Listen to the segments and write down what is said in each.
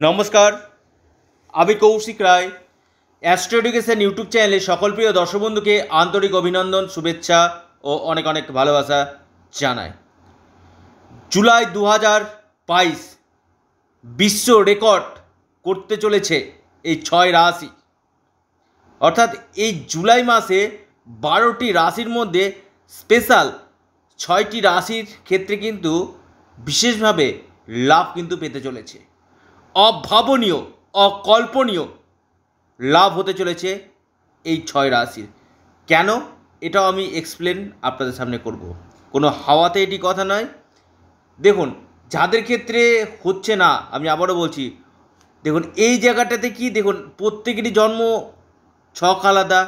নমস্কার, আমি Koushik Roy. Astro education YouTube চ্যানেলে সকল প্রিয় দর্শক বন্ধুকে আন্তরিক অভিনন্দন, শুভেচ্ছা ও অনেক অনেক ভালোবাসা জানাই। জুলাই দু হাজার বাইশ বিশ্ব রেকর্ড করতে চলেছে এই ছয় রাশি। অর্থাৎ এই জুলাই মাসে বারোটি রাশির মধ্যে স্পেশাল ছয়টি রাশির ক্ষেত্রে কিন্তু বিশেষভাবে লাভ কিন্তু পেতে চলেছে। অভাবনীয়, অকল্পনীয় লাভ হতে চলেছে এই ছয় রাশির। কেন? এটাও আমি এক্সপ্লেন আপনাদের সামনে করব। কোনো হাওয়াতে এটি কথা নয়। দেখুন, যাদের ক্ষেত্রে হচ্ছে না, আমি আবারও বলছি, দেখুন, এই জায়গাটাতে কি, দেখুন, প্রত্যেকেরই জন্ম ছক আলাদা,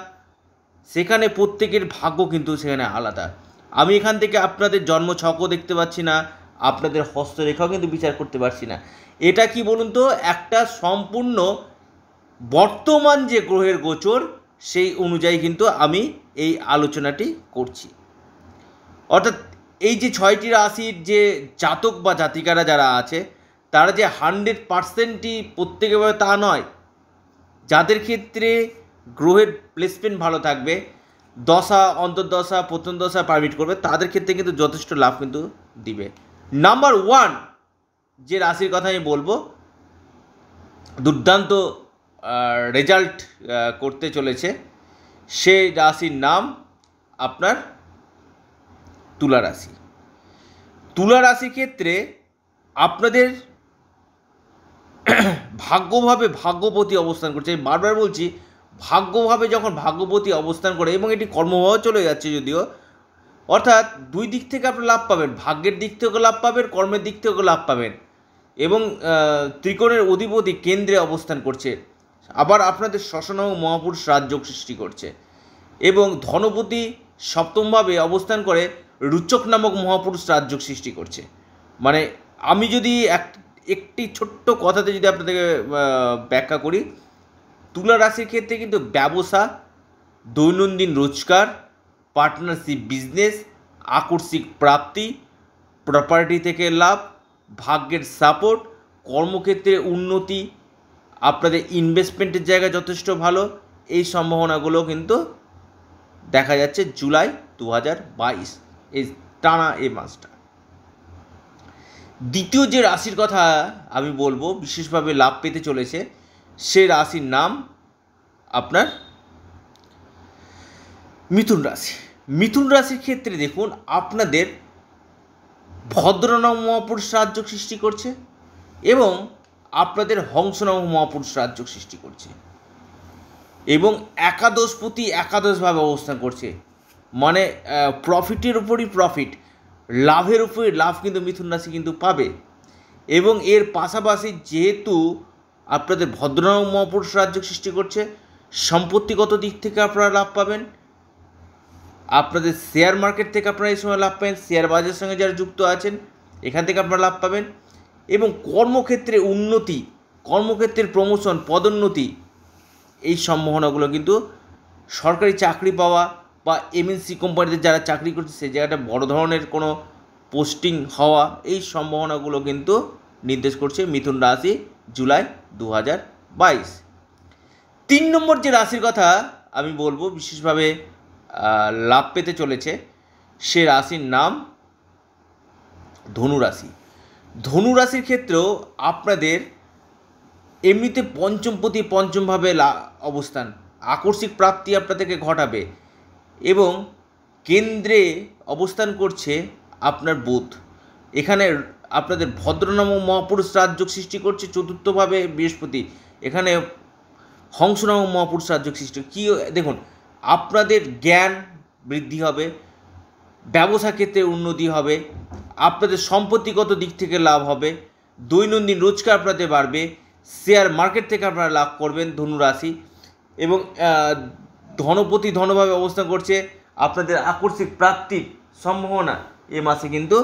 সেখানে প্রত্যেকের ভাগ্য কিন্তু সেখানে আলাদা। আমি এখান থেকে আপনাদের জন্ম ছকও দেখতে পাচ্ছি না আপনাদের হস্তরেখাও কিন্তু বিচার করতে পারছি না। এটা কি বলুন তো? একটা সম্পূর্ণ বর্তমান যে গ্রহের গোচর, সেই অনুযায়ী কিন্তু আমি এই আলোচনাটি করছি। অর্থাৎ এই যে ছয়টি রাশির যে জাতক বা জাতিকারা যারা আছে, তারা যে হান্ড্রেড পার্সেন্টই প্রত্যেকেভাবে তা নয়। যাদের ক্ষেত্রে গ্রহের প্লেসমেন্ট ভালো থাকবে, দশা, অন্তর্দশা, প্রথম দশা পারমিট করবে, তাদের ক্ষেত্রে কিন্তু যথেষ্ট লাভ কিন্তু দিবে। নাম্বার ওয়ান যে রাশির কথা আমি বলব, দুর্দান্ত রেজাল্ট করতে চলেছে সেই রাশির নাম আপনার তুলা রাশি। তুলা রাশির ক্ষেত্রে আপনাদের ভাগ্যভাবে ভাগ্যপতি অবস্থান করছে। আমি বারবার বলছি, ভাগ্যভাবে যখন ভাগ্যপতি অবস্থান করে, এবং এটি কর্মভাব চলে যাচ্ছে যদিও অর্থাৎ দুই দিক থেকে আপনি লাভ পাবেন, ভাগ্যের দিক থেকেও লাভ পাবেন, কর্মের দিক থেকেও লাভ পাবেন। এবং ত্রিকোণের অধিপতি কেন্দ্রে অবস্থান করছে। আবার আপনাদের শ্মশানও মহাপুরুষ রাজযোগ সৃষ্টি করছে। এবং ধনপতি সপ্তমভাবে অবস্থান করে রুচক নামক মহাপুরুষ রাজযোগ সৃষ্টি করছে। মানে আমি যদি এক, একটি ছোট্ট কথাতে যদি আপনাদেরকে ব্যাখ্যা করি, তুলা রাশির ক্ষেত্রে কিন্তু ব্যবসা, দৈনন্দিন রোজগার পার্টনারশিপ, বিজনেস আকস্মিক প্রাপ্তি, প্রপার্টি থেকে লাভ, ভাগ্যের সাপোর্ট, কর্মক্ষেত্রে উন্নতি, আপনাদের ইনভেস্টমেন্টের জায়গা যথেষ্ট ভালো, এই সম্ভাবনাগুলো কিন্তু দেখা যাচ্ছে জুলাই দু হাজার বাইশ, এই টানা এই মাসটা। দ্বিতীয় যে রাশির কথা আমি বলব, বিশেষভাবে লাভ পেতে চলেছে, সে রাশির নাম আপনার মিথুন রাশি। মিথুন রাশির ক্ষেত্রে দেখুন আপনাদের ভদ্রনাম মহাপুরুষ রাজ্য সৃষ্টি করছে এবং আপনাদের হংসনাম মহাপুরুষ রাজ্য সৃষ্টি করছে এবং একাদশ প্রতি একাদশভাবে অবস্থান করছে। মানে প্রফিটের উপরই প্রফিট লাভের উপরে লাভ কিন্তু মিথুন রাশি কিন্তু পাবে। এবং এর পাশাপাশি যেহেতু আপনাদের ভদ্রনাম মহাপুরুষ রাজ্য সৃষ্টি করছে, সম্পত্তিগত দিক থেকে আপনারা লাভ পাবেন আপনাদের শেয়ার মার্কেট থেকে আপনারা এই সময় লাভ পাবেন শেয়ার বাজারের সঙ্গে যারা যুক্ত আছেন, এখান থেকে আপনারা লাভ পাবেন। এবং কর্মক্ষেত্রে উন্নতি, কর্মক্ষেত্রের প্রমোশন পদোন্নতি, এই সম্ভাবনাগুলো কিন্তু সরকারি চাকরি পাওয়া বা এমএনসি কোম্পানিতে যারা চাকরি করছে, সেই জায়গাটা বড় ধরনের কোনো পোস্টিং হওয়া, এই সম্ভাবনাগুলো কিন্তু নির্দেশ করছে মিথুন রাশি, জুলাই দু হাজার তিন নম্বর যে রাশির কথা আমি বলব, বিশেষভাবে লাভ পেতে চলেছে সে রাশির নাম ধনুরাশি ধনুরাশির ক্ষেত্রেও আপনাদের এমনিতে পঞ্চমপতি পঞ্চমভাবে অবস্থান। আকস্মিক প্রাপ্তি আপনাদেরকে ঘটাবে এবং কেন্দ্রে অবস্থান করছে আপনার বুধ। এখানে আপনাদের ভদ্রনাম মহাপুরুষ রাজযোগ সৃষ্টি করছে চতুর্থভাবে বৃহস্পতি। এখানে হংসনাম মহাপুরুষ রাজযোগ সৃষ্টি কী দেখুন আপনাদের জ্ঞান বৃদ্ধি হবে, ব্যবসা ক্ষেত্রে উন্নতি হবে, আপনাদের সম্পত্তিগত দিক থেকে লাভ হবে, দৈনন্দিন রোজগার আপনাদের বাড়বে শেয়ার মার্কেট থেকে আপনারা লাভ করবেন ধনুরাশি এবং ধনপতি ধনভাবে অবস্থান করছে, আপনাদের আকস্মিক প্রাপ্তির সম্ভাবনা এ মাসে কিন্তু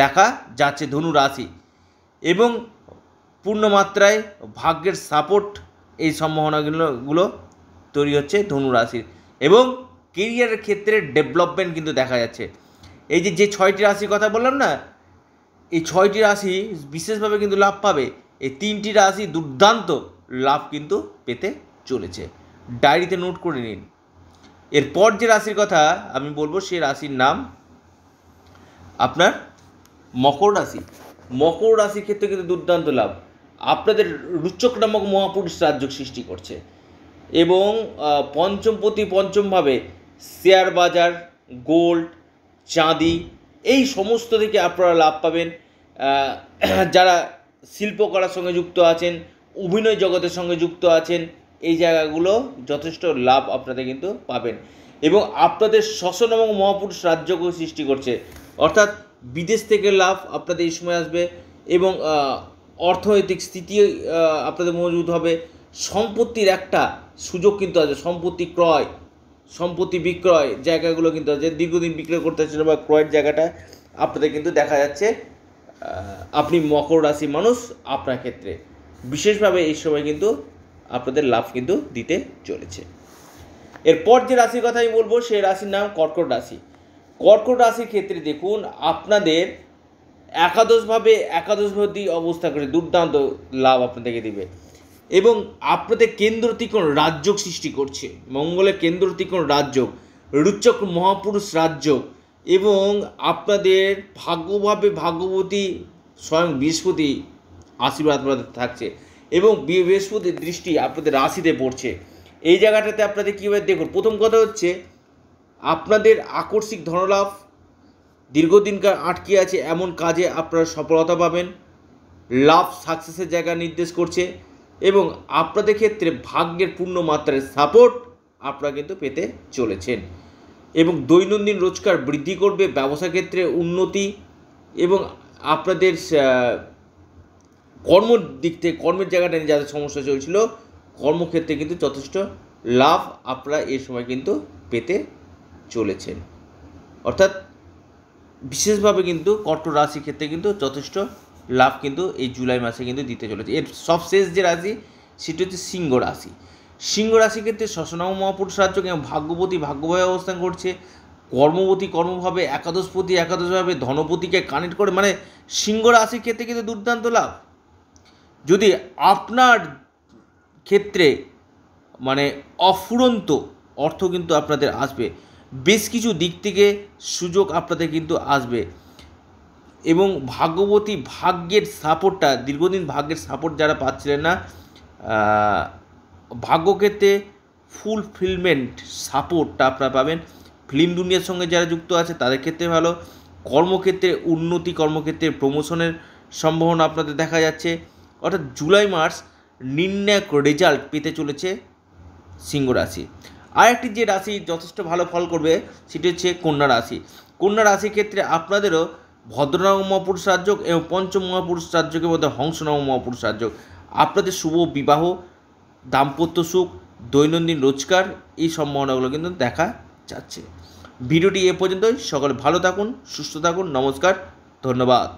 দেখা যাচ্ছে ধনু রাশি এবং পূর্ণমাত্রায় ভাগ্যের সাপোর্ট এই সম্ভাবনাগুলো তৈরি হচ্ছে ধনু রাশির। এবং কেরিয়ারের ক্ষেত্রে ডেভেলপমেন্ট কিন্তু দেখা যাচ্ছে। এই যে যে ছয়টি রাশির কথা বললাম না, এই ছয়টি রাশি বিশেষভাবে কিন্তু লাভ পাবে। এই তিনটি রাশি দুর্দান্ত লাভ কিন্তু পেতে চলেছে। ডায়েরিতে নোট করে নিন। এরপর যে রাশির কথা আমি বলব, সে রাশির নাম আপনার মকর রাশি। মকর রাশির ক্ষেত্রে কিন্তু দুর্দান্ত লাভ। আপনাদের রুচক নামক মহাপুরুষ রাজ্য সৃষ্টি করছে। এবং পঞ্চম প্রতি পঞ্চমভাবে শেয়ার বাজার, গোল্ড, চাঁদি, এই সমস্ত থেকে আপনারা লাভ পাবেন। যারা শিল্পকলার সঙ্গে যুক্ত আছেন, অভিনয় জগতের সঙ্গে যুক্ত আছেন, এই জায়গাগুলো যথেষ্ট লাভ আপনাদের কিন্তু পাবেন। এবং আপনাদের শ্বসন এবং মহাপুরুষ রাজ্যকেও সৃষ্টি করছে। অর্থাৎ বিদেশ থেকে লাভ আপনাদের এই সময় আসবে এবং অর্থনৈতিক স্থিতি আপনাদের মজবুত হবে। সম্পত্তির একটা সুযোগ কিন্তু আছে, সম্পত্তি ক্রয়, সম্পত্তি বিক্রয় জায়গাগুলো কিন্তু আছে। দীর্ঘদিন বিক্রয় করতে হচ্ছিল বা ক্রয়ের জায়গাটা আপনাদের কিন্তু দেখা যাচ্ছে আপনি মকর রাশি মানুষ আপনার ক্ষেত্রে। বিশেষভাবে এই সময় কিন্তু আপনাদের লাভ কিন্তু দিতে চলেছে। এরপর যে রাশির কথা আমি বলব, সেই রাশির নাম কর্কট রাশি। কর্কট রাশির ক্ষেত্রে দেখুন, আপনাদের একাদশভাবে একাদশভাবে অবস্থা করে দুর্দান্ত লাভ আপনাদেরকে দিবে। এবং আপনাদের কেন্দ্র ত্রিকোণ রাজ্য সৃষ্টি করছে। মঙ্গলের কেন্দ্র ত্রিকোণ রাজ্য রুচক মহাপুরুষ রাজ্য এবং আপনাদের ভাগ্যভাবে ভাগ্যবতী স্বয়ং বৃহস্পতি আশীর্বাদ থাকছে এবং বৃহস্পতির দৃষ্টি আপনাদের রাশিতে পড়ছে। এই জায়গাটাতে আপনাদের কীভাবে দেখুন, প্রথম কথা হচ্ছে আপনাদের আকস্মিক ধনলাভ দীর্ঘদিনকার আটকে আছে, এমন কাজে আপনারা সফলতা পাবেন। লাভ সাকসেসের জায়গা নির্দেশ করছে। এবং আপনাদের ক্ষেত্রে ভাগ্যের পূর্ণ মাত্রায় সাপোর্ট আপনারা কিন্তু পেতে চলেছেন। এবং দৈনন্দিন রোজগার বৃদ্ধি করবে ব্যবসা ক্ষেত্রে উন্নতি এবং আপনাদের আহ, কর্মর দিক থেকে কর্মের জায়গাটা নিয়ে যাদের সমস্যা চলছিল কর্মক্ষেত্রে কিন্তু যথেষ্ট লাভ আপনারা এ সময় কিন্তু পেতে চলেছেন। অর্থাৎ বিশেষভাবে কিন্তু কর্কট রাশির ক্ষেত্রে কিন্তু যথেষ্ট লাভ কিন্তু এই জুলাই মাসে কিন্তু দিতে চলেছে। এর সবশেষ যে রাশি, সেটি হচ্ছে সিংহ রাশি। সিংহ রাশির ক্ষেত্রে শশনাম মহাপুরুষ রাজ্য এবং ভাগ্যবতী ভাগ্যভাবে অবস্থান করছে। কর্মবতী কর্মভাবে একাদশপতি একাদশভাবে ধনপতিকে কানেক্ট করে মানে সিংহ রাশির ক্ষেত্রে কিন্তু দুর্দান্ত লাভ। যদি আপনার ক্ষেত্রে মানে অফুরন্ত অর্থ কিন্তু আপনাদের আসবে। বেশ কিছু দিক থেকে সুযোগ আপনাদের কিন্তু আসবে। এবং ভাগ্যবতী ভাগ্যের সাপোর্টটা, দীর্ঘদিন ভাগ্যের সাপোর্ট যারা পাচ্ছিলেন না ভাগ্যক্ষেত্রে ফুলফিলমেন্ট সাপোর্টটা আপনারা পাবেন। ফিল্ম দুনিয়ার সঙ্গে যারা যুক্ত আছে, তাদের ক্ষেত্রে ভালো। কর্মক্ষেত্রে উন্নতি, কর্মক্ষেত্রে প্রমোশনের সম্ভাবনা আপনাদের দেখা যাচ্ছে। অর্থাৎ জুলাই মাস নির্ণায়ক রেজাল্ট পেতে চলেছে সিংহ রাশি। আরেকটি যে রাশি যথেষ্ট ভালো ফল করবে, সেটি হচ্ছে কন্যা রাশি। কন্যা রাশির ক্ষেত্রে আপনাদেরও ভদ্রনাম মহাপুরুষ রাজ্য এবং পঞ্চম মহাপুরুষ রাজ্যকের মধ্যে হংসনাম মহাপুরুষ রাজ্য আপনাদের শুভ বিবাহ, দাম্পত্য সুখ, দৈনন্দিন রোজগার, এই সম্ভাবনাগুলো কিন্তু দেখা যাচ্ছে। ভিডিওটি এ পর্যন্তই। সকলে ভালো থাকুন, সুস্থ থাকুন। নমস্কার, ধন্যবাদ।